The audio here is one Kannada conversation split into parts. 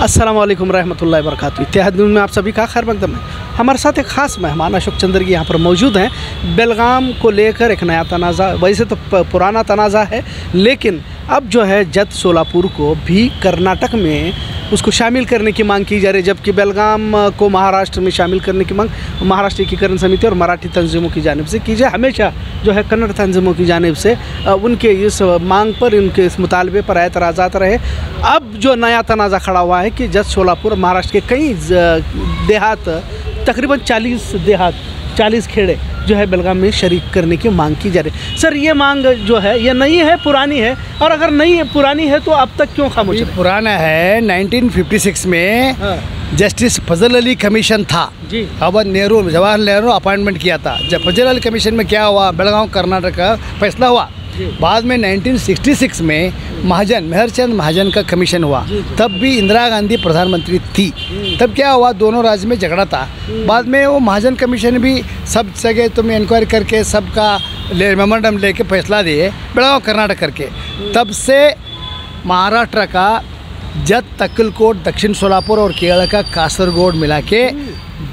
अस्सलाम वालेकुम रहमतुल्लाहि व बरकातहू इत्तेहाद न्यूज़ में आप सभी का खैर मकदम है। हमारे साथ एक ख़ास मेहमान अशोक चंद्र की यहाँ पर मौजूद हैं। बेलगाम को लेकर एक नया तनाज़ा, वैसे तो पुराना तनाज़ा है, लेकिन अब जो है जत सोलापुर को भी कर्नाटक में उसको शामिल करने की मांग की जा रही है, जबकि बेलगाम को महाराष्ट्र में शामिल करने की मांग महाराष्ट्र एकीकरण समिति और मराठी तंजीमों की जानब से की जाए। हमेशा जो है कन्नड़ तंजीमों की जानब से उनके इस मांग पर इनके इस मुतालबे पर एतराज़ात रहे। अब जो नया तनाज़ा खड़ा हुआ है कि जत सोलापुर महाराष्ट्र के कई देहात, तकरीबन 40 देहात 40 खेड़े जो है बेलगाम में शरीक करने की मांग की जा रही है। सर ये मांग जो है ये नई है पुरानी है? और अगर नई है पुरानी है तो अब तक क्यों खामोश पुराना है पुराना है 1956 में हाँ, जस्टिस फजल अली कमीशन था। जी। अब नेहरू जवाहरलाल नेहरू अपॉइंटमेंट किया था। जब फजल अली कमीशन में क्या हुआ? बेलगांव कर्नाटक का फैसला हुआ। बाद में 1966 में महाजन मेहरचंद महाजन का कमीशन हुआ। तब भी इंदिरा गांधी प्रधानमंत्री थी। तब क्या हुआ दोनों राज्य में झगड़ा था। बाद में वो महाजन कमीशन भी सब जगह तुम इंक्वायरी करके सबका ले मेमोरेंडम लेके फैसला दिए बेलगांव कर्नाटक करके। तब से महाराष्ट्र का जत तक्कलकोट दक्षिण सोलापुर और केरल का कासरगोड मिला के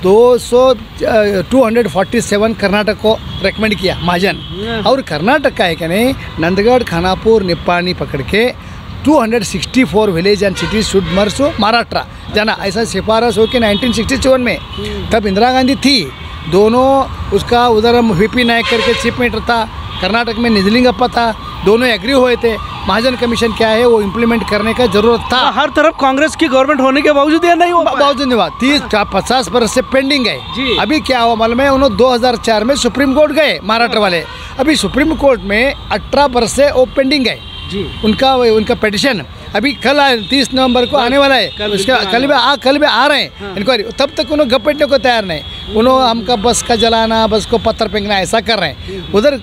दो सौ two hundred forty seven Karnataka को रेकमेंड किया महाजन। और कर्नाटक का है क्या नहीं नंदगढ़ खानापुर निपानी पकड़ के 264 village and cities should merge Maharashtra. जाना ऐसा सिफारिश हो सिक्सटी 1967 में तब इंदिरा गांधी थी। दोनों उसका उधर वीपी नायक करके चीफ मिनिस्टर था कर्नाटक में निजलिंगप्पा था दोनों एग्री हुए थे महाजन कमीशन क्या है वो इम्प्लीमेंट करने का ज़रूरत था। हर तरफ़ कांग्रेस की गवर्नमेंट होने के बावजूद ये नहीं हो बावजूद नहीं हुआ तीस पचास बरस से पेंडिंग है। अभी क्या हुआ मालूम है उन्होंने 2004 में सुप्रीम कोर्ट गए महाराष्ट्र वाले। अभी सुप्रीम कोर्ट में अठारह बरस से वो पेंडिंग है। जी। उनका उनका पिटिशन अभी कल तीस नवंबर को आने वाला है। कल उसके कल भी आ कल भी आ रहे हैं। इंक्वायरी तब तक उन्होंने गप बैठने को तैयार नहीं। उन्होंने हमका बस का जलाना बस को पत्थर फेंकना ऐसा कर रहे हैं। उधर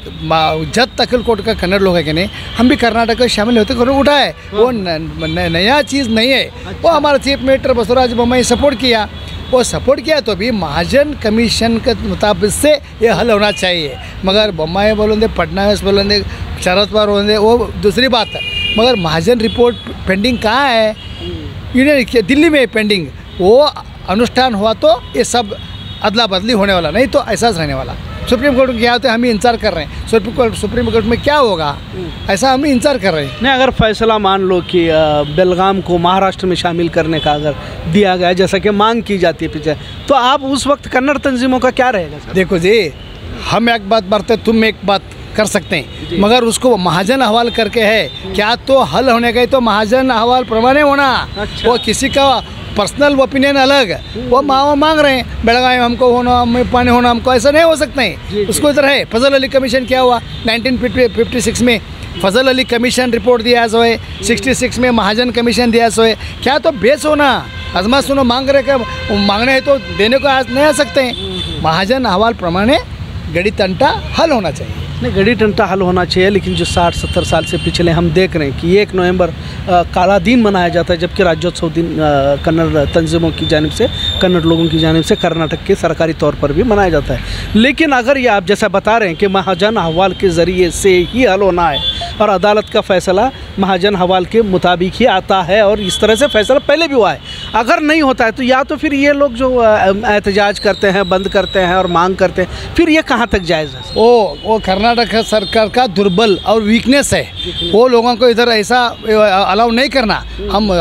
तकल कोट का कन्नड़ लोग है कि नहीं हम भी कर्नाटक में शामिल होते करो उठा है। वो नया चीज़ नहीं है। वो हमारा chief minister Basavaraj Bommai support किया। वो सपोर्ट किया तो भी महाजन कमीशन के मुताबिक से ये हल होना चाहिए। मगर बोम्मई बोलेंगे फडणवीस बोलेंगे शरद पवार बोलेंगे वो दूसरी बात है। मगर महाजन रिपोर्ट पेंडिंग कहाँ है? यूनियन दिल्ली में पेंडिंग। वो अनुष्ठान हुआ तो ये सब अदला बदली होने वाला नहीं तो एहसास रहने वाला। सुप्रीम कोर्ट में क्या होता है हम इंतज़ार कर रहे हैं। सुप्रीम कोर्ट सुप्रीम कोर्ट में क्या होगा? ऐसा हम इंतज़ार कर रहे हैं। नहीं अगर फैसला मान लो कि बेलगाम को महाराष्ट्र में शामिल करने का अगर दिया गया जैसा कि मांग की जाती है पीछे तो आप उस वक्त कन्नड़ तंजीमों का क्या रहेगा देखो जी हम एक बात बरते तुम एक बात कर सकते हैं। मगर उसको महाजन हवाल करके है क्या तो हल होने गए तो महाजन हवाल प्रमाणे होना। अच्छा। वो किसी का पर्सनल ओपिनियन अलग वो माँ मांग रहे हैं में हमको होना हमें पानी होना हमको ऐसा नहीं हो सकते हैं। उसको इधर है फजल अली कमीशन क्या हुआ? 1956 में फजल अली कमीशन रिपोर्ट दिया सो है 66 में महाजन कमीशन दिया सो है क्या तो बेस होना? अजमा सुनो मांग रहे का मांगने हैं तो देने को आज नहीं आ सकते हैं। महाजन अहवाल प्रमाणे गड़ी तंटा हल होना चाहिए। नहीं गड़ी टंटा हल होना चाहिए, लेकिन जो साठ, सत्तर साल से पिछले हम देख रहे हैं कि एक नवंबर काला दिन मनाया जाता है, जबकि राज्योत्सव दिन कन्नड़ तंजीमों की जानब से, कन्नड़ लोगों की जानब से कर्नाटक के सरकारी तौर पर भी मनाया जाता है। लेकिन अगर ये आप जैसा बता रहे हैं कि महाजन अहवाल के ज़रिए से ही हल होना है, और अदालत का फैसला महाजन हवाल के मुताबिक ही आता है, और इस तरह से फैसला पहले भी हुआ है, अगर नहीं होता है तो या तो फिर ये लोग जो एहतजाज करते हैं, बंद करते हैं और मांग करते हैं, फिर ये कहाँ तक जायज़ है? ओ वो कर्नाटक सरकार का दुर्बल और वीकनेस है। वो लोगों को इधर ऐसा अलाउ नहीं करना। हम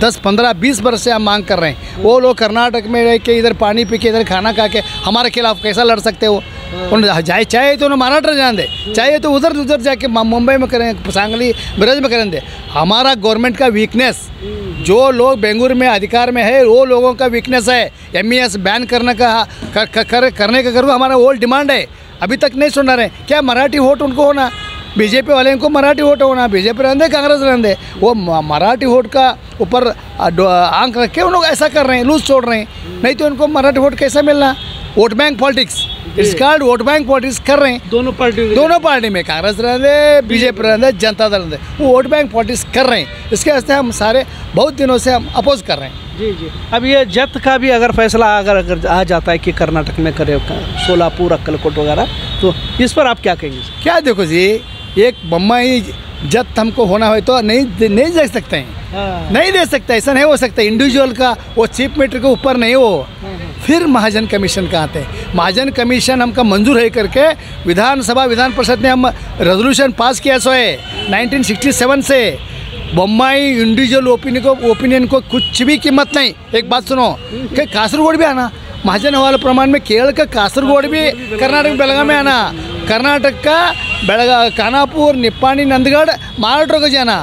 दस पंद्रह बीस वर्ष से हम मांग कर रहे हैं। वो लोग कर्नाटक में रह के इधर पानी पी के इधर खाना खा के हमारे खिलाफ कैसा लड़ सकते हो उन चाहे चाहे तो उन्हें महाराष्ट्र जान दे। चाहे तो उधर उधर जाके मुंबई में करें सांगली ब्रज में करें दे। हमारा गवर्नमेंट का वीकनेस जो लोग बेंगलुरु में अधिकार में है वो लोगों का वीकनेस है। एमईएस बैन करने का कर, कर, करने का करूँ हमारा ओल्ड डिमांड है। अभी तक नहीं सुना रहे क्या मराठी वोट उनको होना? बीजेपी वाले को मराठी वोट होना। बीजेपी रहने कांग्रेस रहने वो मराठी वोट का ऊपर आँख रख के उन लोग ऐसा कर रहे हैं, लूज छोड़ रहे हैं। नहीं तो उनको मराठी वोट कैसा मिलना? Vote bank politics. It's called vote bank politics कर रहे हैं। दोनों पार्टी दोनों पार्टी में कांग्रेस रहते बीजेपी रहते जनता दल रहते वो वोट बैंक पॉलिटिक्स कर रहे हैं। इसके वास्ते हम सारे बहुत दिनों से हम अपोज कर रहे हैं। जी जी। अब ये जत का भी अगर फैसला अगर अगर आ जाता है कि कर्नाटक में करे सोलापुर अक्कलकोट वगैरह तो इस पर आप क्या कहेंगे? क्या देखो जी एक बम्बई जत हमको होना हो तो नहीं नहीं दे सकते हैं। नहीं दे सकते ऐसा नहीं हो सकता। इंडिविजुअल का वो चीफ मिनिस्टर के ऊपर नहीं हो। फिर महाजन कमीशन का आते हैं। महाजन कमीशन हमका मंजूर है करके विधानसभा विधान परिषद ने हम रेजोल्यूशन पास किया सो है 1967 से। बम्बई इंडिविजुअल ओपिनियन को ओपिनियन को कुछ भी कीमत नहीं। एक बात सुनो कि कासरगोड भी आना। महाजन हवाला प्रमाण में केरल का कासरगोड भी कर्नाटक बेलगाम में आना। कर्नाटक का बेलगा कानापुर निप्पाणी नंदगढ़ महाराष्ट्र को जाना।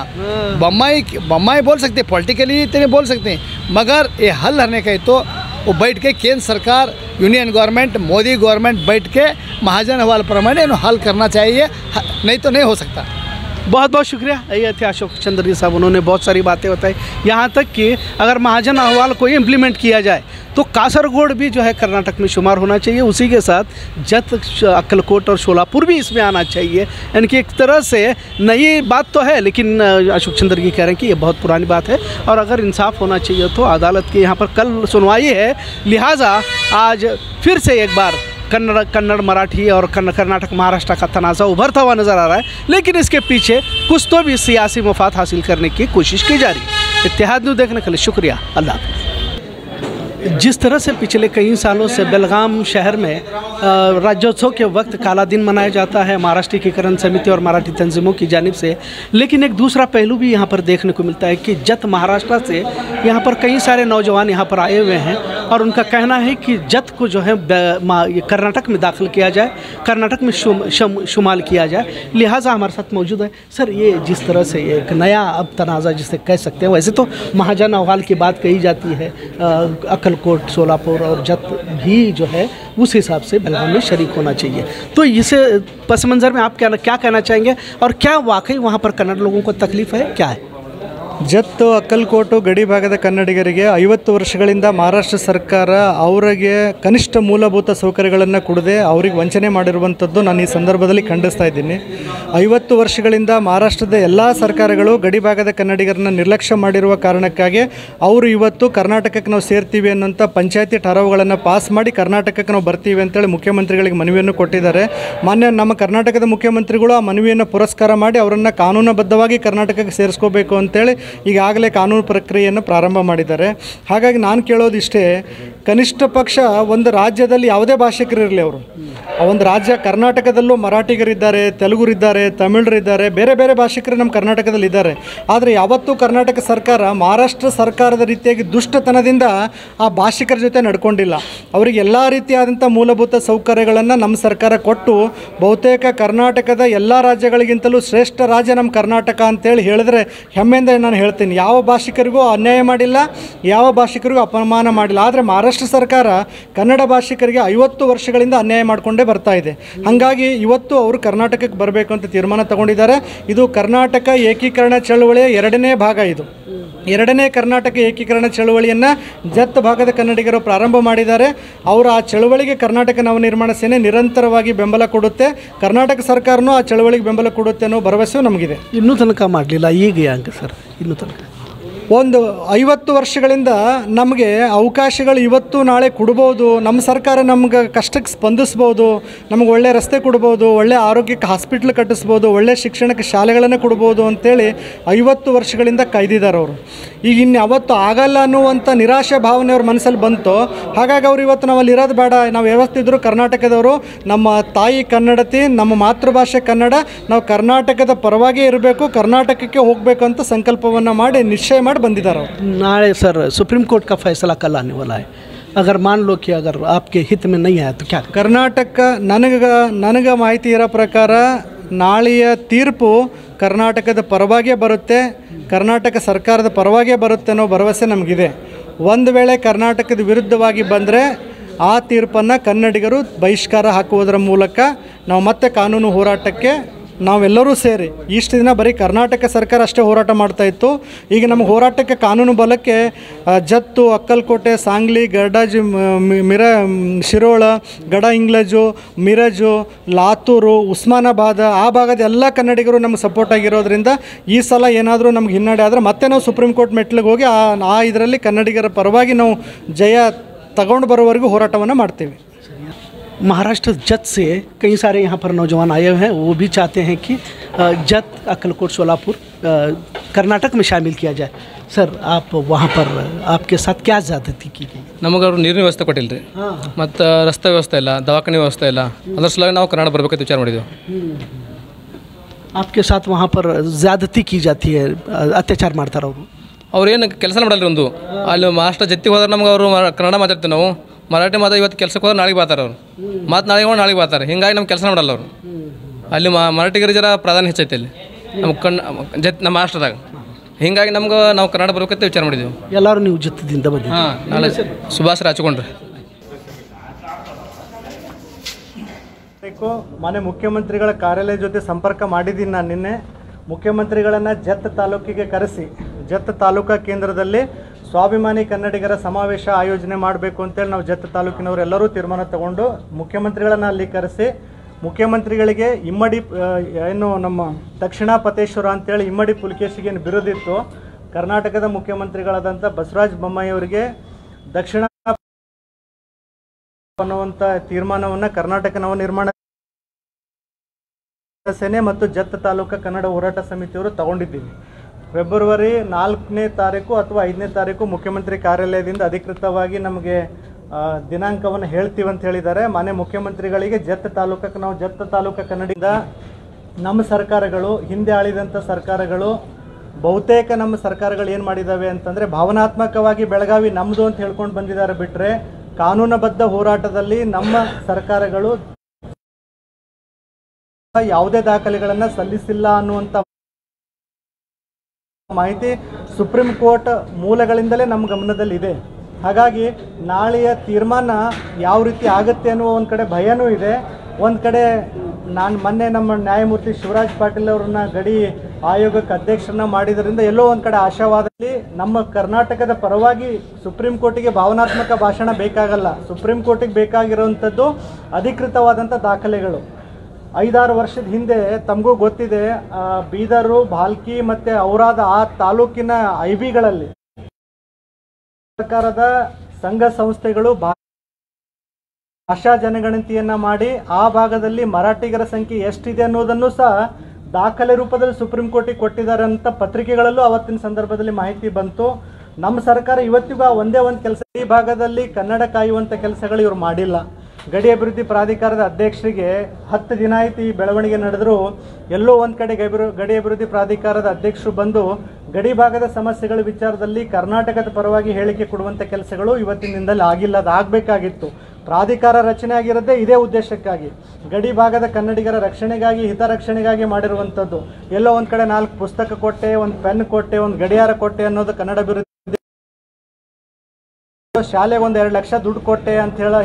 बम्बई बम्बई बोल सकते पॉलिटिकली इतने बोल सकते हैं। मगर ये हल रहने का है तो वो बैठ के केंद्र सरकार, यूनियन गवर्नमेंट, मोदी गवर्नमेंट बैठ के महाजन हवाल प्रमाण इन्हें हल करना चाहिए। नहीं तो नहीं हो सकता। बहुत बहुत शुक्रिया। ये थे अशोक चंद्र जी साहब, उन्होंने बहुत सारी बातें बताई। यहाँ तक कि अगर महाजन अहवाल को इम्प्लीमेंट किया जाए तो कासरगोड भी जो है कर्नाटक में शुमार होना चाहिए। उसी के साथ जत अक्कलकोट और शोलापुर भी इसमें आना चाहिए। यानी कि एक तरह से नई बात तो है, लेकिन अशोक चंद्र जी कह रहे हैं कि ये बहुत पुरानी बात है और अगर इंसाफ होना चाहिए तो अदालत के यहाँ पर कल सुनवाई है। लिहाजा आज फिर से एक बार कन्नड़ कन्नड़ मराठी और कर्नाटक, महाराष्ट्र का तनाज़ा उभरता हुआ नज़र आ रहा है। लेकिन इसके पीछे कुछ तो भी सियासी मफाद हासिल करने की कोशिश की जा रही है। इतिहाद देखने के लिए शुक्रिया। अल्लाह जिस तरह से पिछले कई सालों से बेलगाम शहर में राज्योत्सव के वक्त काला दिन मनाया जाता है महाराष्ट्र एकीकरण समिति और मराठी तंजीमों की जानब से। लेकिन एक दूसरा पहलू भी यहाँ पर देखने को मिलता है कि जत महाराष्ट्र से यहाँ पर कई सारे नौजवान यहाँ पर आए हुए हैं और उनका कहना है कि जत को जो है कर्नाटक में दाखिल किया जाए कर्नाटक में शुम, शम, शुमाल किया जाए। लिहाजा हमारे साथ मौजूद है। सर ये जिस तरह से एक नया अब तनाज़ा जिसे कह सकते हैं वैसे तो महाजन अहवाल की बात कही जाती है अ, अक्कलकोट सोलापुर और जत भी जो है, उस हिसाब से बेलगाम में शरीक होना चाहिए। तो इसे, पस मंज़र में आप क्या क्या कहना चाहेंगे? और क्या वाकई वहाँ पर कन्नड़ लोगों को तकलीफ़ है? क्या है? ಜತ್ತು ಅಕ್ಕಲ್ಕೋಟು ಗಡಿ ಭಾಗದ ಕನ್ನಡಿಗರಿಗೆ ಐವತ್ತು ವರ್ಷಗಳಿಂದ ಮಹಾರಾಷ್ಟ್ರ ಸರ್ಕಾರ ಅವರಿಗೆ ಕನಿಷ್ಠ ಮೂಲಭೂತ ಸೌಕರ್ಯಗಳನ್ನು ಕೊಡದೆ ಅವ್ರಿಗೆ ವಂಚನೆ ಮಾಡಿರುವಂಥದ್ದು ನಾನು ಈ ಸಂದರ್ಭದಲ್ಲಿ ಖಂಡಿಸ್ತಾ ಇದ್ದೀನಿ. ಐವತ್ತು ವರ್ಷಗಳಿಂದ ಮಹಾರಾಷ್ಟ್ರದ ಎಲ್ಲ ಸರ್ಕಾರಗಳು ಗಡಿ ಭಾಗದ ಕನ್ನಡಿಗರನ್ನ ನಿರ್ಲಕ್ಷ್ಯ ಮಾಡಿರುವ ಕಾರಣಕ್ಕಾಗಿ ಅವರು ಇವತ್ತು ಕರ್ನಾಟಕಕ್ಕೆ ನಾವು ಸೇರ್ತೀವಿ ಅನ್ನೋಂಥ ಪಂಚಾಯತಿ ಠರಾವುಗಳನ್ನು ಪಾಸ್ ಮಾಡಿ ಕರ್ನಾಟಕಕ್ಕೆ ನಾವು ಬರ್ತೀವಿ ಅಂತೇಳಿ ಮುಖ್ಯಮಂತ್ರಿಗಳಿಗೆ ಮನವಿಯನ್ನು ಕೊಟ್ಟಿದ್ದಾರೆ. ಮಾನ್ಯ ನಮ್ಮ ಕರ್ನಾಟಕದ ಮುಖ್ಯಮಂತ್ರಿಗಳು ಆ ಮನವಿಯನ್ನು ಪುರಸ್ಕಾರ ಮಾಡಿ ಅವರನ್ನು ಕಾನೂನುಬದ್ಧವಾಗಿ ಕರ್ನಾಟಕಕ್ಕೆ ಸೇರಿಸ್ಕೋಬೇಕು ಅಂತೇಳಿ ಈಗಾಗಲೇ ಕಾನೂನು ಪ್ರಕ್ರಿಯೆಯನ್ನು ಪ್ರಾರಂಭ ಮಾಡಿದ್ದಾರೆ. ಹಾಗಾಗಿ ನಾನು ಕೇಳೋದಿಷ್ಟೇ, ಕನಿಷ್ಠ ಪಕ್ಷ ಒಂದು ರಾಜ್ಯದಲ್ಲಿ ಯಾವುದೇ ಭಾಷಿಕರಿರಲಿ ಅವರು. ಒಂದು ರಾಜ್ಯ ಕರ್ನಾಟಕದಲ್ಲೂ ಮರಾಠಿಗರಿದ್ದಾರೆ, ತೆಲುಗುರಿದ್ದಾರೆ, ತಮಿಳರಿದ್ದಾರೆ, ಬೇರೆ ಬೇರೆ ಭಾಷಿಕರು ನಮ್ಮ ಕರ್ನಾಟಕದಲ್ಲಿ ಇದ್ದಾರೆ. ಆದರೆ ಯಾವತ್ತೂ ಕರ್ನಾಟಕ ಸರ್ಕಾರ ಮಹಾರಾಷ್ಟ್ರ ಸರ್ಕಾರದ ರೀತಿಯಾಗಿ ದುಷ್ಟತನದಿಂದ ಆ ಭಾಷಿಕರ ಜೊತೆ ನಡ್ಕೊಂಡಿಲ್ಲ. ಅವರಿಗೆ ಎಲ್ಲ ರೀತಿಯಾದಂಥ ಮೂಲಭೂತ ಸೌಕರ್ಯಗಳನ್ನು ನಮ್ಮ ಸರ್ಕಾರ ಕೊಟ್ಟು ಬಹುತೇಕ ಕರ್ನಾಟಕದ ಎಲ್ಲ ರಾಜ್ಯಗಳಿಗಿಂತಲೂ ಶ್ರೇಷ್ಠ ರಾಜ್ಯ ನಮ್ಮ ಕರ್ನಾಟಕ ಅಂತೇಳಿ ಹೇಳಿದ್ರೆ ಹೆಮ್ಮೆಯಿಂದ ನಾನು ಹೇಳ್ತೀನಿ, ಯಾವ ಭಾಷಿಕರಿಗೂ ಅನ್ಯಾಯ ಮಾಡಿಲ್ಲ, ಯಾವ ಭಾಷಿಕರಿಗೂ ಅಪಮಾನ ಮಾಡಿಲ್ಲ. ಆದರೆ ಮಹಾರಾಷ್ಟ್ರ ಸರ್ಕಾರ ಕನ್ನಡ ಭಾಷಿಕರಿಗೆ ಐವತ್ತು ವರ್ಷಗಳಿಂದ ಅನ್ಯಾಯ ಮಾಡಿಕೊಂಡೇ ಬರ್ತಾ ಇದೆ. ಹಾಗಾಗಿ ಇವತ್ತು ಅವರು ಕರ್ನಾಟಕಕ್ಕೆ ಬರಬೇಕು ಅಂತ ತೀರ್ಮಾನ ತಗೊಂಡಿದ್ದಾರೆ. ಇದು ಕರ್ನಾಟಕ ಏಕೀಕರಣ ಚಳುವಳಿಯ ಎರಡನೇ ಭಾಗ ಇದು. ಎರಡನೇ ಕರ್ನಾಟಕ ಏಕೀಕರಣ ಚಳುವಳಿಯನ್ನು ಜತ್ ಭಾಗದ ಕನ್ನಡಿಗರು ಪ್ರಾರಂಭ ಮಾಡಿದ್ದಾರೆ. ಅವರು ಆ ಚಳುವಳಿಗೆ ಕರ್ನಾಟಕ ನವನಿರ್ಮಾಣ ಸೇನೆ ನಿರಂತರವಾಗಿ ಬೆಂಬಲ ಕೊಡುತ್ತೆ. ಕರ್ನಾಟಕ ಸರ್ಕಾರನೂ ಆ ಚಳುವಳಿಗೆ ಬೆಂಬಲ ಕೊಡುತ್ತೆ ಅನ್ನೋ ಭರವಸೆ ನಮಗಿದೆ. ಇನ್ನೂ ತನಕ ಮಾಡಲಿಲ್ಲ, ಈಗ ಯಾಕೆ ಸರ್? Pilotalca. ಒಂದು ಐವತ್ತು ವರ್ಷಗಳಿಂದ ನಮಗೆ ಅವಕಾಶಗಳು ಇವತ್ತು ನಾಳೆ ಕೊಡ್ಬೋದು. ನಮ್ಮ ಸರ್ಕಾರ ನಮ್ಗೆ ಕಷ್ಟಕ್ಕೆ ಸ್ಪಂದಿಸ್ಬೋದು. ನಮಗೆ ಒಳ್ಳೆ ರಸ್ತೆ ಕೊಡ್ಬೋದು. ಒಳ್ಳೆ ಆರೋಗ್ಯಕ್ಕೆ ಹಾಸ್ಪಿಟ್ಲ್ ಕಟ್ಟಿಸ್ಬೋದು. ಒಳ್ಳೆ ಶಿಕ್ಷಣಕ್ಕೆ ಶಾಲೆಗಳನ್ನು ಕೊಡ್ಬೋದು ಅಂತೇಳಿ ಐವತ್ತು ವರ್ಷಗಳಿಂದ ಕಾಯ್ದಿದ್ದಾರೆ ಅವರು. ಈಗ ಇನ್ನು ಯಾವತ್ತು ಆಗಲ್ಲ ಅನ್ನುವಂಥ ನಿರಾಶೆ ಭಾವನೆ ಅವ್ರ ಮನಸ್ಸಲ್ಲಿ ಬಂತು. ಹಾಗಾಗಿ ಅವ್ರು ಇವತ್ತು ನಾವು ಅಲ್ಲಿ ಇರೋದು ಬೇಡ. ನಾವು ಯಾವತ್ತಿದ್ರು ಕರ್ನಾಟಕದವರು ನಮ್ಮ ತಾಯಿ ಕನ್ನಡತಿ, ನಮ್ಮ ಮಾತೃಭಾಷೆ ಕನ್ನಡ, ನಾವು ಕರ್ನಾಟಕದ ಪರವಾಗಿ ಇರಬೇಕು, ಕರ್ನಾಟಕಕ್ಕೆ ಹೋಗಬೇಕು ಅಂತ ಸಂಕಲ್ಪವನ್ನು ಮಾಡಿ ನಿಶ್ಚಯ ಮಾಡಿ ಬಂದಿದ್ದಾರೆ ಅವರು नाड़े सर सुप्रीम कोर्ट का फैसला कल आने वाला है अगर मान लो कि अगर आपके हित में नहीं आया तो क्या करें? ಕರ್ನಾಟಕ ನನಗೆ ನನಗೆ ಮಾಹಿತಿ ಇರೋ ಪ್ರಕಾರ ನಾಳೆಯ ತೀರ್ಪು ಕರ್ನಾಟಕದ ಪರವಾಗೇ ಬರುತ್ತೆ ಕರ್ನಾಟಕ ಸರ್ಕಾರದ ಪರವಾಗೇ ಬರುತ್ತೆ ಅನ್ನೋ ಭರವಸೆ ನಮಗಿದೆ ಒಂದು ವೇಳೆ ಕರ್ನಾಟಕದ ವಿರುದ್ಧವಾಗಿ ಬಂದರೆ ಆ ತೀರ್ಪನ್ನು ಕನ್ನಡಿಗರು ಬಹಿಷ್ಕಾರ ಹಾಕುವುದರ ಮೂಲಕ ನಾವು ಮತ್ತೆ ಕಾನೂನು ಹೋರಾಟಕ್ಕೆ ನಾವೆಲ್ಲರೂ ಸೇರಿ ಇಷ್ಟು ದಿನ ಬರೀ ಕರ್ನಾಟಕ ಸರ್ಕಾರ ಅಷ್ಟೇ ಹೋರಾಟ ಮಾಡ್ತಾ ಇತ್ತು. ಈಗ ನಮಗೆ ಹೋರಾಟಕ್ಕೆ ಕಾನೂನು ಬಲಕ್ಕೆ ಜತ್ತು, ಅಕ್ಕಲ್ಕೋಟೆ, ಸಾಂಗ್ಲಿ ಗಡಜ್ ಮಿರ, ಶಿರೋಳ, ಗಡ ಇಂಗ್ಲಜು, ಮಿರಜು, ಲಾತೂರು, ಉಸ್ಮಾನಾಬಾದ, ಆ ಭಾಗದ ಎಲ್ಲ ಕನ್ನಡಿಗರು ನಮ್ಗೆ ಸಪೋರ್ಟ್ ಆಗಿರೋದ್ರಿಂದ ಈ ಸಲ ಏನಾದರೂ ನಮ್ಗೆ ಹಿನ್ನಡೆ ಆದರೆ ಮತ್ತೆ ನಾವು ಸುಪ್ರೀಂ ಕೋರ್ಟ್ ಮೆಟ್ಲಿಗೆ ಹೋಗಿ ಆ ಇದರಲ್ಲಿ ಕನ್ನಡಿಗರ ಪರವಾಗಿ ನಾವು ಜಯ ತಗೊಂಡು ಬರೋವರೆಗೂ ಹೋರಾಟವನ್ನು ಮಾಡ್ತೀವಿ. महाराष्ट्र जत से कई सारे यहाँ पर नौजवान आए हुए हैं वो भी चाहते हैं कि अ, जत अक्कलकोट सोलापुर अ, कर्नाटक में शामिल किया जाए सर आप वहाँ पर आपके साथ क्या ज़्यादती की गई ನಮಗೆ ಅವ್ರು ನೀರಿನ ವ್ಯವಸ್ಥೆ ಕೊಟ್ಟಿಲ್ಲ ರೀ ಮತ್ತು ರಸ್ತೆ ವ್ಯವಸ್ಥೆ ಇಲ್ಲ ದವಾಖಾನೆ ವ್ಯವಸ್ಥೆ ಇಲ್ಲ ಅದ್ರ ಸಲುವಾಗಿ ನಾವು ಕನ್ನಡ ಬರ್ಬೇಕಂತ ವಿಚಾರ ಮಾಡಿದ್ದೆವು आपके साथ वहाँ पर ज़्यादती की जाती है अ, अत्याचार ಮಾಡ್ತಾರೆ ಅವರು ಅವ್ರು ಏನು ಕೆಲಸ ಮಾಡಲ್ಲ ರೀ ಒಂದು ಅಲ್ಲಿ ಮಾಸ್ಟರ್ ಜೊತೆಗೆ ಹೋದ್ರೆ ನಮ್ಗೆ ಅವರು ಕನ್ನಡ ಮಾತಾಡ್ತೀವಿ ನಾವು ಮರಾಠಿ ಮಾತಾ ಇವತ್ತು ಕೆಲಸಕ್ಕೆ ಹೋದ್ರೆ ನಾಳೆಗೆ ಬರ್ತಾರೆ ಅವರು. ಮತ್ತು ನಾಳೆಗೆ ಹೋಗಿ ನಾಳೆಗೆ ಬರ್ತಾರೆ. ಹಿಂಗಾಗಿ ನಮ್ಮ ಕೆಲಸ ಮಾಡಲ್ಲ ಅವರು. ಅಲ್ಲಿ ಮಾ ಮರಾಠಿಗರಿಗೆ ಜರ ಪ್ರಾಧಾನ್ಯ ಹೆಚ್ಚೈತೆ ಅಲ್ಲಿ ನಮ್ಮ ಕಣ್ಣು ಜತ್ ನಮ್ಮ ರಾಷ್ಟ್ರದಾಗ. ಹಿಂಗಾಗಿ ನಮ್ಗೆ ನಾವು ಕನ್ನಡ ಬರ್ಬೇಕಂತ ವಿಚಾರ ಮಾಡಿದ್ದೆವು ಎಲ್ಲರೂ ನೀವು ಜತ್ತದಿಂದ ಬಂದು ಹಾಂ ನಾಳೆ ಸುಭಾಷ್ ರಾಚಕೊಂಡ್ರಿ ಬೇಕು. ಮನೆ ಮುಖ್ಯಮಂತ್ರಿಗಳ ಕಾರ್ಯಾಲಯ ಜೊತೆ ಸಂಪರ್ಕ ಮಾಡಿದ್ದೀನಿ ನಾನು ನಿನ್ನೆ. ಮುಖ್ಯಮಂತ್ರಿಗಳನ್ನು ಜತ್ ತಾಲೂಕಿಗೆ ಕರೆಸಿ. ಜತ್ ತಾಲೂಕಾ ಕೇಂದ್ರದಲ್ಲಿ ಸ್ವಾಭಿಮಾನಿ ಕನ್ನಡಿಗರ ಸಮಾವೇಶ ಆಯೋಜನೆ ಮಾಡಬೇಕು ಅಂತೇಳಿ ನಾವು ಜತ್ತ ತಾಲೂಕಿನವರು ಎಲ್ಲರೂ ತೀರ್ಮಾನ ತಗೊಂಡು ಮುಖ್ಯಮಂತ್ರಿಗಳನ್ನು ಅಲ್ಲಿ ಕರೆಸಿ, ಮುಖ್ಯಮಂತ್ರಿಗಳಿಗೆ ಇಮ್ಮಡಿ ಏನು ನಮ್ಮ ದಕ್ಷಿಣ ಪತೇಶ್ವರ ಅಂತೇಳಿ ಇಮ್ಮಡಿ ಪುಲಿಕೇಶಿಗೆ ಏನು ಬಿರುದಿತ್ತು ಕರ್ನಾಟಕದ ಮುಖ್ಯಮಂತ್ರಿಗಳಾದಂಥ ಬಸವರಾಜ ಬೊಮ್ಮಾಯಿ ಅವರಿಗೆ ದಕ್ಷಿಣ ಅನ್ನುವಂಥ ತೀರ್ಮಾನವನ್ನು ಕರ್ನಾಟಕ ನವನಿರ್ಮಾಣ ಸೇನೆ ಮತ್ತು ಜತ್ತ ತಾಲೂಕು ಕನ್ನಡ ಹೋರಾಟ ಸಮಿತಿಯವರು ತಗೊಂಡಿದ್ದೀವಿ. ಫೆಬ್ರವರಿ ನಾಲ್ಕನೇ ತಾರೀಕು ಅಥವಾ ಐದನೇ ತಾರೀಕು ಮುಖ್ಯಮಂತ್ರಿ ಕಾರ್ಯಾಲಯದಿಂದ ಅಧಿಕೃತವಾಗಿ ನಮಗೆ ದಿನಾಂಕವನ್ನು ಹೇಳ್ತೀವಿ ಅಂತ ಹೇಳಿದ್ದಾರೆ. ಮಾನ್ಯ ಮುಖ್ಯಮಂತ್ರಿಗಳಿಗೆ ಜತ್ ತಾಲೂಕಕ್ಕೆ, ನಾವು ಜತ್ ತಾಲೂಕ ಕನ್ನಡಿಂದ ನಮ್ಮ ಸರ್ಕಾರಗಳು, ಹಿಂದೆ ಆಳಿದಂಥ ಸರ್ಕಾರಗಳು, ಬಹುತೇಕ ನಮ್ಮ ಸರ್ಕಾರಗಳು ಏನು ಮಾಡಿದ್ದಾವೆ ಅಂತಂದರೆ ಭಾವನಾತ್ಮಕವಾಗಿ ಬೆಳಗಾವಿ ನಮ್ಮದು ಅಂತ ಹೇಳ್ಕೊಂಡು ಬಂದಿದ್ದಾರೆ ಬಿಟ್ಟರೆ ಕಾನೂನುಬದ್ಧ ಹೋರಾಟದಲ್ಲಿ ನಮ್ಮ ಸರ್ಕಾರಗಳು ಯಾವುದೇ ದಾಖಲೆಗಳನ್ನು ಸಲ್ಲಿಸಿಲ್ಲ ಅನ್ನುವಂಥ ಮಾಹಿತಿ ಸುಪ್ರೀಂ ಕೋರ್ಟ್ ಮೂಲಗಳಿಂದಲೇ ನಮ್ಮ ಗಮನದಲ್ಲಿದೆ. ಹಾಗಾಗಿ ನಾಳೆಯ ತೀರ್ಮಾನ ಯಾವ ರೀತಿ ಆಗುತ್ತೆ ಅನ್ನುವ ಒಂದು ಕಡೆ ಭಯನೂ ಇದೆ. ಒಂದು ಕಡೆ ನಾನು ಮೊನ್ನೆ ನಮ್ಮ ನ್ಯಾಯಮೂರ್ತಿ ಶಿವರಾಜ್ ಪಾಟೀಲ್ ಅವರನ್ನ ಗಡಿ ಆಯೋಗಕ್ಕೆ ಅಧ್ಯಕ್ಷರನ್ನ ಮಾಡಿದ್ರಿಂದ ಎಲ್ಲೋ ಒಂದು ಕಡೆ ಆಶಾವಾದಲ್ಲಿ ನಮ್ಮ ಕರ್ನಾಟಕದ ಪರವಾಗಿ ಸುಪ್ರೀಂ ಕೋರ್ಟಿಗೆ ಭಾವನಾತ್ಮಕ ಭಾಷಣ ಬೇಕಾಗಲ್ಲ. ಸುಪ್ರೀಂ ಕೋರ್ಟಿಗೆ ಬೇಕಾಗಿರುವಂಥದ್ದು ಅಧಿಕೃತವಾದಂಥ ದಾಖಲೆಗಳು. ಐದಾರು ವರ್ಷದ ಹಿಂದೆ ತಮಗೂ ಗೊತ್ತಿದೆ ಬೀದರು, ಭಾಲ್ಕಿ ಮತ್ತು ಔರಾದ ಆ ತಾಲೂಕಿನ ಐ ಬಿಗಳಲ್ಲಿ ಸರ್ಕಾರದ ಸಂಘ ಸಂಸ್ಥೆಗಳು ಭಾಷಾ ಜನಗಣತಿಯನ್ನ ಮಾಡಿ ಆ ಭಾಗದಲ್ಲಿ ಮರಾಠಿಗರ ಸಂಖ್ಯೆ ಎಷ್ಟಿದೆ ಅನ್ನೋದನ್ನು ಸಹ ದಾಖಲೆ ರೂಪದಲ್ಲಿ ಸುಪ್ರೀಂ ಕೋರ್ಟಿಗೆ ಕೊಟ್ಟಿದ್ದಾರೆ ಅಂತ ಪತ್ರಿಕೆಗಳಲ್ಲೂ ಅವತ್ತಿನ ಸಂದರ್ಭದಲ್ಲಿ ಮಾಹಿತಿ ಬಂತು. ನಮ್ಮ ಸರ್ಕಾರ ಇವತ್ತಿಗೂ ಒಂದೇ ಒಂದು ಕೆಲಸ, ಈ ಭಾಗದಲ್ಲಿ ಕನ್ನಡ ಕಾಯುವಂಥ ಕೆಲಸಗಳು ಇವರು ಮಾಡಿಲ್ಲ. ಗಡಿ ಅಭಿವೃದ್ಧಿ ಪ್ರಾಧಿಕಾರದ ಅಧ್ಯಕ್ಷರಿಗೆ ಹತ್ತು ದಿನ ಆಯ್ತು ಈ ಬೆಳವಣಿಗೆ ನಡೆದರೂ. ಎಲ್ಲೋ ಒಂದು ಕಡೆ ಗಡಿ ಅಭಿವೃದ್ಧಿ ಪ್ರಾಧಿಕಾರದ ಅಧ್ಯಕ್ಷರು ಬಂದು ಗಡಿ ಭಾಗದ ಸಮಸ್ಯೆಗಳ ವಿಚಾರದಲ್ಲಿ ಕರ್ನಾಟಕದ ಪರವಾಗಿ ಹೇಳಿಕೆ ಕೊಡುವಂಥ ಕೆಲಸಗಳು ಇವತ್ತಿನಿಂದಲೇ ಆಗಿಲ್ಲ, ಅದು ಆಗಬೇಕಾಗಿತ್ತು. ಪ್ರಾಧಿಕಾರ ರಚನೆ ಆಗಿರೋದೇ ಇದೇ ಉದ್ದೇಶಕ್ಕಾಗಿ. ಗಡಿ ಭಾಗದ ಕನ್ನಡಿಗರ ರಕ್ಷಣೆಗಾಗಿ ಹಿತರಕ್ಷಣೆಗಾಗಿ ಮಾಡಿರುವಂಥದ್ದು ಎಲ್ಲೋ ಒಂದು ಕಡೆ ನಾಲ್ಕು ಪುಸ್ತಕ ಕೊಟ್ಟೆ, ಒಂದು ಪೆನ್ ಕೊಟ್ಟೆ, ಒಂದು ಗಡಿಯಾರ ಕೊಟ್ಟೆ ಅನ್ನೋದು ಕನ್ನಡ ಅಭಿವೃದ್ಧಿ ಶಾಲೆಗೆ ಒಂದು ಎರಡು ಲಕ್ಷ ದುಡ್ಡು ಕೊಟ್ಟೆ ಅಂತ ಹೇಳ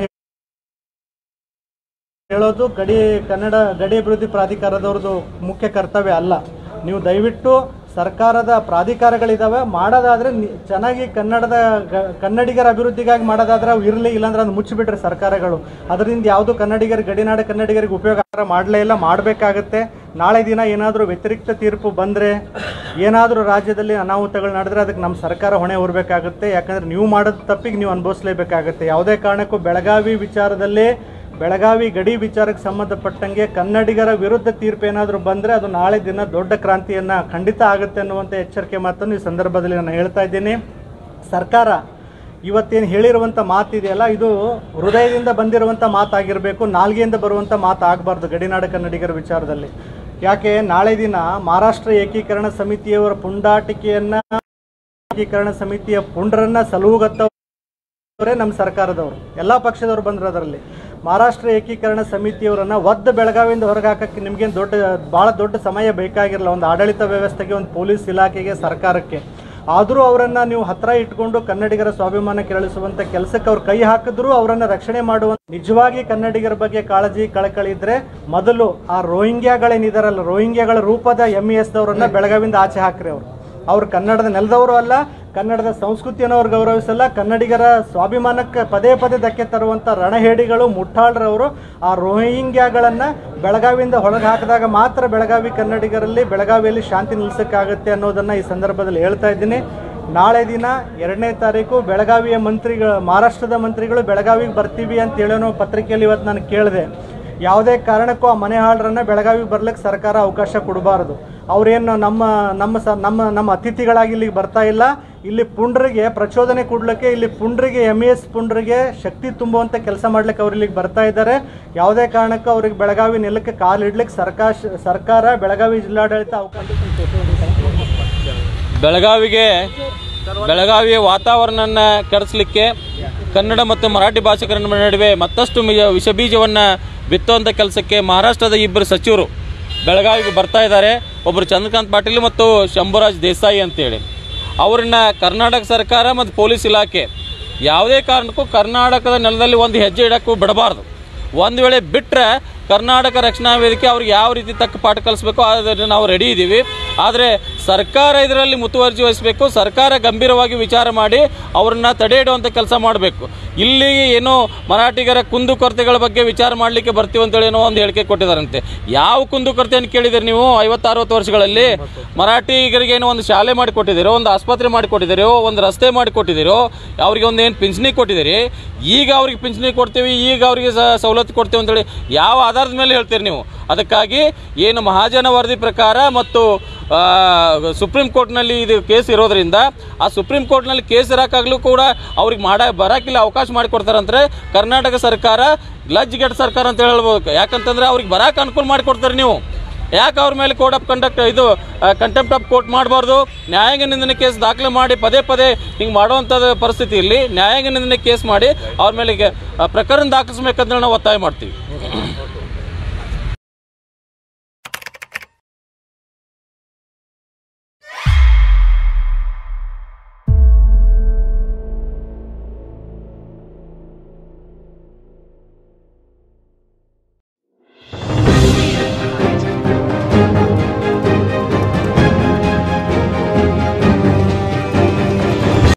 ಹೇಳೋದು ಗಡಿ ಕನ್ನಡ ಗಡಿ ಅಭಿವೃದ್ಧಿ ಪ್ರಾಧಿಕಾರದವ್ರದ್ದು ಮುಖ್ಯ ಕರ್ತವ್ಯ ಅಲ್ಲ. ನೀವು ದಯವಿಟ್ಟು ಸರ್ಕಾರದ ಪ್ರಾಧಿಕಾರಗಳಿದ್ದಾವೆ ಮಾಡೋದಾದರೆ ಚೆನ್ನಾಗಿ ಕನ್ನಡದ ಕನ್ನಡಿಗರ ಅಭಿವೃದ್ಧಿಗಾಗಿ ಮಾಡೋದಾದ್ರೆ ಅವು ಇರಲಿ, ಇಲ್ಲಾಂದ್ರೆ ಅದು ಮುಚ್ಚಿಬಿಟ್ರೆ ಸರ್ಕಾರಗಳು. ಅದರಿಂದ ಯಾವುದು ಕನ್ನಡಿಗರ ಗಡಿನಾಡ ಕನ್ನಡಿಗರಿಗೆ ಉಪಯೋಗ ಮಾಡಲೇ ಇಲ್ಲ, ಮಾಡಬೇಕಾಗತ್ತೆ. ನಾಳೆ ದಿನ ಏನಾದರೂ ವ್ಯತಿರಿಕ್ತ ತೀರ್ಪು ಬಂದರೆ, ಏನಾದರೂ ರಾಜ್ಯದಲ್ಲಿ ಅನಾಹುತಗಳು ನಡೆದ್ರೆ ಅದಕ್ಕೆ ನಮ್ಮ ಸರ್ಕಾರ ಹೊಣೆ ಹೊರಬೇಕಾಗುತ್ತೆ. ಯಾಕಂದರೆ ನೀವು ಮಾಡೋದು ತಪ್ಪಿಗೆ ನೀವು ಅನುಭವಿಸ್ಲೇಬೇಕಾಗುತ್ತೆ. ಯಾವುದೇ ಕಾರಣಕ್ಕೂ ಬೆಳಗಾವಿ ವಿಚಾರದಲ್ಲಿ ಬೆಳಗಾವಿ ಗಡಿ ವಿಚಾರಕ್ಕೆ ಸಂಬಂಧಪಟ್ಟಂಗೆ ಕನ್ನಡಿಗರ ವಿರುದ್ಧ ತೀರ್ಪು ಏನಾದರೂ ಬಂದರೆ ಅದು ನಾಳೆ ದಿನ ದೊಡ್ಡ ಕ್ರಾಂತಿಯನ್ನು ಖಂಡಿತ ಆಗುತ್ತೆ ಅನ್ನುವಂಥ ಎಚ್ಚರಿಕೆ ಮಾತನ್ನು ಈ ಸಂದರ್ಭದಲ್ಲಿ ನಾನು ಹೇಳ್ತಾ ಇದ್ದೀನಿ. ಸರ್ಕಾರ ಇವತ್ತೇನು ಹೇಳಿರುವಂಥ ಮಾತಿದೆಯಲ್ಲ, ಇದು ಹೃದಯದಿಂದ ಬಂದಿರುವಂಥ ಮಾತಾಗಿರಬೇಕು, ನಾಲ್ಗೆಯಿಂದ ಬರುವಂಥ ಮಾತು ಆಗಬಾರ್ದು ಗಡಿನಾಡ ಕನ್ನಡಿಗರ ವಿಚಾರದಲ್ಲಿ. ಯಾಕೆ, ನಾಳೆ ದಿನ ಮಹಾರಾಷ್ಟ್ರ ಏಕೀಕರಣ ಸಮಿತಿಯವರ ಪುಂಡಾಟಿಕೆಯನ್ನು, ಏಕೀಕರಣ ಸಮಿತಿಯ ಪುಂಡ್ರನ್ನ ಸಲುಗತ್ತವರೇ ನಮ್ಮ ಸರ್ಕಾರದವರು. ಎಲ್ಲ ಪಕ್ಷದವರು ಬಂದರು ಅದರಲ್ಲಿ. ಮಹಾರಾಷ್ಟ್ರ ಏಕೀಕರಣ ಸಮಿತಿಯವರನ್ನು ಒದ್ದ ಬೆಳಗಾವಿಯಿಂದ ಹೊರಗೆ ಹಾಕಕ್ಕೆ ನಿಮ್ಗೇನು ದೊಡ್ಡ, ಭಾಳ ದೊಡ್ಡ ಸಮಯ ಬೇಕಾಗಿರಲ್ಲ? ಒಂದು ಆಡಳಿತ ವ್ಯವಸ್ಥೆಗೆ, ಒಂದು ಪೊಲೀಸ್ ಇಲಾಖೆಗೆ, ಸರ್ಕಾರಕ್ಕೆ. ಆದರೂ ಅವರನ್ನು ನೀವು ಹತ್ತಿರ ಇಟ್ಕೊಂಡು ಕನ್ನಡಿಗರ ಸ್ವಾಭಿಮಾನ ಕೆರಳಿಸುವಂಥ ಕೆಲಸಕ್ಕೆ ಅವ್ರು ಕೈ ಹಾಕಿದ್ರು ಅವರನ್ನು ರಕ್ಷಣೆ ಮಾಡುವ ನಿಜವಾಗಿ ಕನ್ನಡಿಗರ ಬಗ್ಗೆ ಕಾಳಜಿ, ಕಳಕಳಿ ಇದ್ರೆ ಮೊದಲು ಆ ರೋಹಿಂಗ್ಯಾಗಳೇನಿದಾರಲ್ಲ ರೋಹಿಂಗ್ಯಾಗಳ ರೂಪದ ಎಂ ಇ ಎಸ್ದವರನ್ನು ಬೆಳಗಾವಿಂದ ಆಚೆ ಹಾಕ್ರಿ ಅವರು. ಅವ್ರು ಕನ್ನಡದ ನೆಲದವರು ಅಲ್ಲ ಕನ್ನಡದ ಸಂಸ್ಕೃತಿಯನ್ನು ಅವ್ರು ಗೌರವಿಸಲ್ಲ, ಕನ್ನಡಿಗರ ಸ್ವಾಭಿಮಾನಕ್ಕೆ ಪದೇ ಪದೇ ಧಕ್ಕೆ ತರುವಂಥ ರಣಹೇಡಿಗಳು ಮುಠಾಳ್ರವರು ಆ ರೋಹಿಂಗ್ಯಾಗಳನ್ನು ಬೆಳಗಾವಿಯಿಂದ ಹೊರಗೆ ಹಾಕಿದಾಗ ಮಾತ್ರ ಬೆಳಗಾವಿ ಕನ್ನಡಿಗರಲ್ಲಿ ಬೆಳಗಾವಿಯಲ್ಲಿ ಶಾಂತಿ ನಿಲ್ಲಿಸೋಕ್ಕಾಗತ್ತೆ ಅನ್ನೋದನ್ನು ಈ ಸಂದರ್ಭದಲ್ಲಿ ಹೇಳ್ತಾ ಇದ್ದೀನಿ. ನಾಳೆ ದಿನ ಎರಡನೇ ತಾರೀಕು ಬೆಳಗಾವಿಯ ಮಂತ್ರಿಗಳು, ಮಹಾರಾಷ್ಟ್ರದ ಮಂತ್ರಿಗಳು ಬೆಳಗಾವಿಗೆ ಬರ್ತೀವಿ ಅಂತ ಹೇಳೋನೋ ಪತ್ರಿಕೆಯಲ್ಲಿ ಇವತ್ತು ನಾನು ಕೇಳಿದೆ. ಯಾವುದೇ ಕಾರಣಕ್ಕೂ ಆ ಮನೆ ಹಾಳರನ್ನು ಬೆಳಗಾವಿಗೆ ಬರ್ಲಿಕ್ಕೆ ಸರ್ಕಾರ ಅವಕಾಶ ಕೊಡಬಾರದು. ಅವರೇನು ನಮ್ಮ ನಮ್ಮ ಸ, ನಮ್ಮ ನಮ್ಮ ಅತಿಥಿಗಳಾಗಿ ಇಲ್ಲಿಗೆ ಬರ್ತಾ ಇಲ್ಲ. ಇಲ್ಲಿ ಪುಂಡ್ರಿಗೆ ಪ್ರಚೋದನೆ ಕೊಡ್ಲಿಕ್ಕೆ, ಇಲ್ಲಿ ಪುಂಡ್ರಿಗೆ ಎಂ ಎಸ್ ಪುಂಡ್ರಿಗೆ ಶಕ್ತಿ ತುಂಬುವಂಥ ಕೆಲಸ ಮಾಡ್ಲಿಕ್ಕೆ ಅವ್ರು ಇಲ್ಲಿಗೆ ಬರ್ತಾ ಇದ್ದಾರೆ. ಯಾವುದೇ ಕಾರಣಕ್ಕೂ ಅವ್ರಿಗೆ ಬೆಳಗಾವಿ ನೆಲಕ್ಕೆ ಕಾಲಿಡ್ಲಿಕ್ಕೆ ಸರ್ಕಾರ ಸರ್ಕಾರ, ಬೆಳಗಾವಿ ಜಿಲ್ಲಾಡಳಿತ ಬೆಳಗಾವಿಗೆ, ಬೆಳಗಾವಿಯ ವಾತಾವರಣನ ಕೆಡಿಸ್ಲಿಕ್ಕೆ ಕನ್ನಡ ಮತ್ತು ಮರಾಠಿ ಭಾಷಿಕರ ನಡುವೆ ಮತ್ತಷ್ಟು ಮಿಜ- ವಿಷಬೀಜವನ್ನು ಬಿತ್ತುವಂಥ ಕೆಲಸಕ್ಕೆ ಮಹಾರಾಷ್ಟ್ರದ ಇಬ್ಬರು ಸಚಿವರು ಬೆಳಗಾವಿಗೆ ಬರ್ತಾ ಇದ್ದಾರೆ. ಒಬ್ಬರು ಚಂದ್ರಕಾಂತ್ ಪಾಟೀಲ್ ಮತ್ತು ಶಂಭುರಾಜ್ ದೇಸಾಯಿ ಅಂತೇಳಿ. ಅವ್ರನ್ನ ಕರ್ನಾಟಕ ಸರ್ಕಾರ ಮತ್ತು ಪೊಲೀಸ್ ಇಲಾಖೆ ಯಾವುದೇ ಕಾರಣಕ್ಕೂ ಕರ್ನಾಟಕದ ನೆಲದಲ್ಲಿ ಒಂದು ಹೆಜ್ಜೆ ಇಡಕ್ಕೂ ಬಿಡಬಾರ್ದು. ಒಂದು ವೇಳೆ ಬಿಟ್ಟರೆ ಕರ್ನಾಟಕ ರಕ್ಷಣಾ ವೇದಿಕೆ ಅವ್ರಿಗೆ ಯಾವ ರೀತಿ ತಕ್ಕ ಪಾಠ ಕಲಿಸ್ಬೇಕು ಅದನ್ನು ನಾವು ರೆಡಿ ಇದ್ದೀವಿ ಆದರೆ ಸರ್ಕಾರ ಇದರಲ್ಲಿ ಮುತುವರ್ಜಿ ವಹಿಸಬೇಕು, ಸರ್ಕಾರ ಗಂಭೀರವಾಗಿ ವಿಚಾರ ಮಾಡಿ ಅವ್ರನ್ನ ತಡೆ ಇಡುವಂಥ ಕೆಲಸ ಮಾಡಬೇಕು. ಇಲ್ಲಿ ಏನೋ ಮರಾಠಿಗರ ಕುಂದುಕೊರತೆಗಳ ಬಗ್ಗೆ ವಿಚಾರ ಮಾಡಲಿಕ್ಕೆ ಬರ್ತೀವಿ ಅಂತೇಳಿ ಏನೋ ಒಂದು ಹೇಳಿಕೆ ಕೊಟ್ಟಿದ್ದಾರಂತೆ. ಯಾವ ಕುಂದುಕೊರತೆಯನ್ನು ಕೇಳಿದಿರಿ ನೀವು? ಐವತ್ತು ಅರವತ್ತು ವರ್ಷಗಳಲ್ಲಿ ಮರಾಠಿಗರಿಗೆ ಏನೋ ಒಂದು ಶಾಲೆ ಮಾಡಿ ಕೊಟ್ಟಿದ್ದೀರೋ, ಒಂದು ಆಸ್ಪತ್ರೆ ಮಾಡಿಕೊಟ್ಟಿದ್ದೀರೋ ಒಂದು ರಸ್ತೆ ಮಾಡಿ ಕೊಟ್ಟಿದ್ದೀರೋ, ಅವ್ರಿಗೆ ಒಂದು ಏನು ಪಿಂಚಣಿ ಕೊಟ್ಟಿದ್ದೀರಿ? ಈಗ ಅವ್ರಿಗೆ ಪಿಂಚಣಿ ಕೊಡ್ತೀವಿ, ಈಗ ಅವರಿಗೆ ಸವಲತ್ತು ಕೊಡ್ತೀವಿ ಅಂತೇಳಿ ಯಾವ ಆಧಾರದ ಮೇಲೆ ಹೇಳ್ತೀರಿ ನೀವು? ಅದಕ್ಕಾಗಿ ಏನು ಮಹಾಜನ ವರದಿ ಪ್ರಕಾರ ಮತ್ತು ಸುಪ್ರೀಂ ಕೋರ್ಟ್ನಲ್ಲಿ ಇದು ಕೇಸ್ ಇರೋದ್ರಿಂದ, ಆ ಸುಪ್ರೀಂ ಕೋರ್ಟ್ನಲ್ಲಿ ಕೇಸ್ ಇರೋಕ್ಕಾಗಲೂ ಕೂಡ ಅವ್ರಿಗೆ ಮಾಡ ಬರೋಕ್ಕಿಲ್ಲ ಅವಕಾಶ ಮಾಡಿಕೊಡ್ತಾರಂದ್ರೆ ಕರ್ನಾಟಕ ಸರ್ಕಾರ ಗ್ಲಜ್ ಗೆಟ್ ಸರ್ಕಾರ ಅಂತ ಹೇಳ್ಬೋದು. ಯಾಕಂತಂದ್ರೆ ಅವ್ರಿಗೆ ಬರೋಕೆ ಅನುಕೂಲ ಮಾಡಿಕೊಡ್ತಾರೆ ನೀವು. ಯಾಕೆ ಅವ್ರ ಮೇಲೆ ಕೋಡ್ ಆಫ್ ಕಂಡಕ್ಟ್, ಇದು ಕಂಟೆಂಪ್ಟ್ ಆಫ್ ಕೋರ್ಟ್ ಮಾಡಬಾರ್ದು? ನ್ಯಾಯಾಂಗ ನಿಂದನೆ ಕೇಸ್ ದಾಖಲೆ ಮಾಡಿ, ಪದೇ ಪದೇ ಹಿಂಗೆ ಮಾಡುವಂಥದ್ದು ಪರಿಸ್ಥಿತಿಯಲ್ಲಿ ನ್ಯಾಯಾಂಗ ನಿಂದನೆ ಕೇಸ್ ಮಾಡಿ ಅವ್ರ ಮೇಲೆ ಪ್ರಕರಣ ದಾಖಲಿಸ್ಬೇಕಂದ್ರೆ ನಾವು ಒತ್ತಾಯ ಮಾಡ್ತೀವಿ.